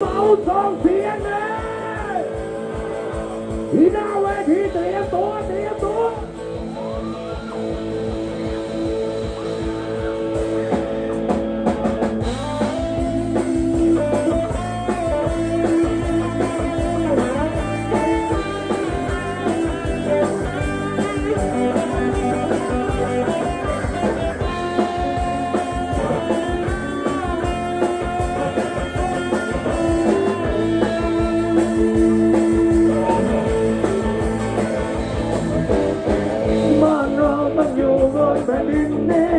เมาสองเสียงนะที่ แผ่นดินนี้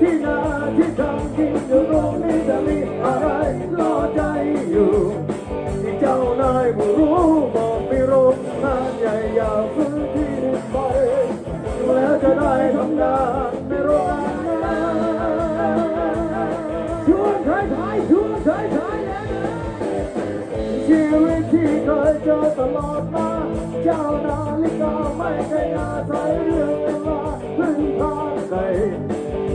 ที่นาที่ทำกินอยู่ตรงนี้จะมีอะไรรอใจอยู่ที่เจ้านายผู้รู้บอกไมีโรงงานใหญ่ยาวพื้นที่ไปแล้วจะได้ทำงานในโรงงานช่วงท้ายท้ายๆช่วงท้ายท้ายๆแล้วนะชีวิตที่เคยเจอตลอดมาเจ้านาฬิกาไม่เคยอาศัยเรื่องเวลาพึ่งพา ใคร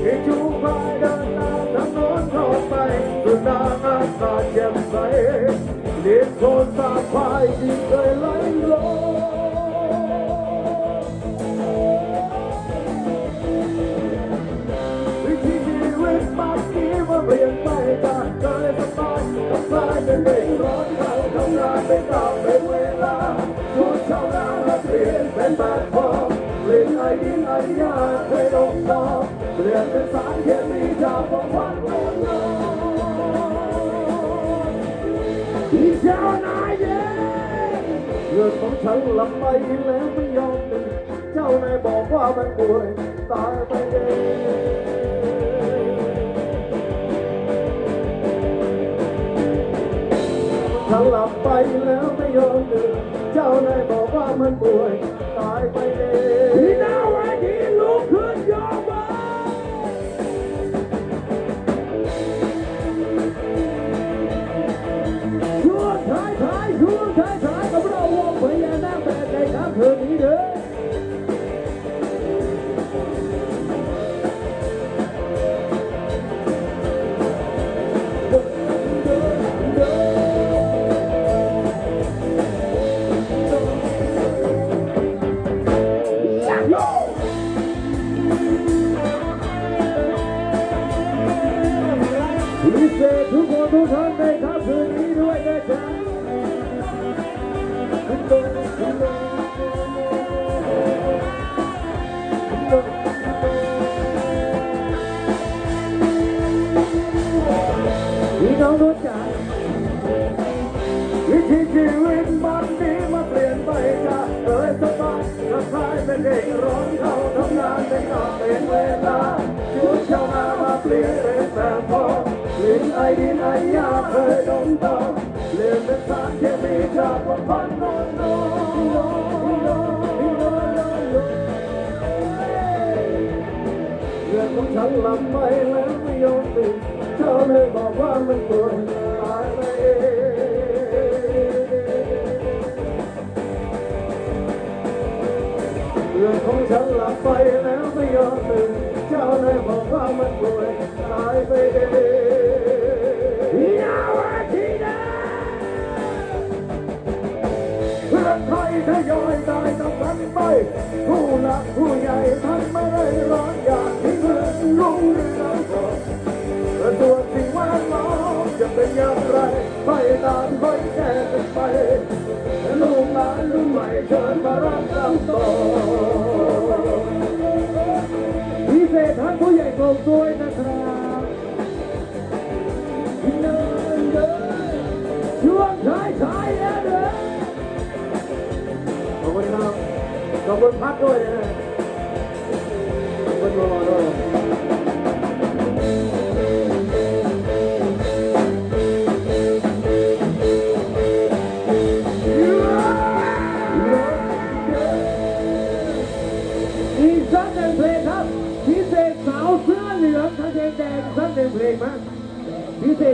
ที่จูงพายเดินตาถนนเข้าไปสุดนางอากาศแจ่มใสเด็กโคนตาพายที่เคยไหลลงวิถีชีวิตบางทีมันเปลี่ยนไปจากเคยสบายกับกลายเป็นเด็กร้อนเขาทำงานไม่ตามเป็น เคยลงต่อเปลี่ยนเป็นสารเคมีจากของควันโน้นที่เจ้านายเย็นเรื่องของฉันลำไปแล้วไม่ยอมตื่นเจ้านายบอกว่ามันป่วยตายไปเองฉันหลับไปแล้วไม่ยอมตื่นเจ้านายบอกว่ามันป่วย ทุกคนทุกท่านในค่ำคืนนี้ด้วยนะจ๊ะขึ้นลงขึ้นลงขึ้นลงพี่น้องรู้จักวิถีชีวิตมันนี้มาเปลี่ยนไปจากเคยสบายก็กลายเป็นเด็กร้อนเข้าทำงานไม่กลับเป็นเวลา เปลี่ยนไอดินไอยาเคยดมต่อเลี่ยนเป็นสารเคมีจากของพันโนโนโนโนโนโนเรื่องของฉันลับไปแล้วไม่ยอมตื่นเจ้าเลยบอกว่ามันปวยตายไปเองเรื่องของฉันลับไปแล้วไม่ยอมตื่นเจ้าเลยบอกว่ามันปวยตายไป ผู้หลักผู้ใหญ่ท่านไม่ได้ร้อนอยากที่เพื่อนรู้เรื่องก่อนแต่ตัวสิ่งแวดล้อมจะเป็นอย่างไรไปตามค่อยแก้กันไปลูกหลานรุ่นใหม่เชิญมารับคำต่อพิเศษท่านผู้ใหญ่โกงด้วยนะครับเดินเดินช่วงท้ายท้ายแล้วเด้อขอบคุณครับขอบคุณพักด้วยนะ สักหนึ่งเพลงครับพิเศษสาวเสื้อเหลืองกางเกงแดงสักหนึ่งเพลงมั้ยพิเศษ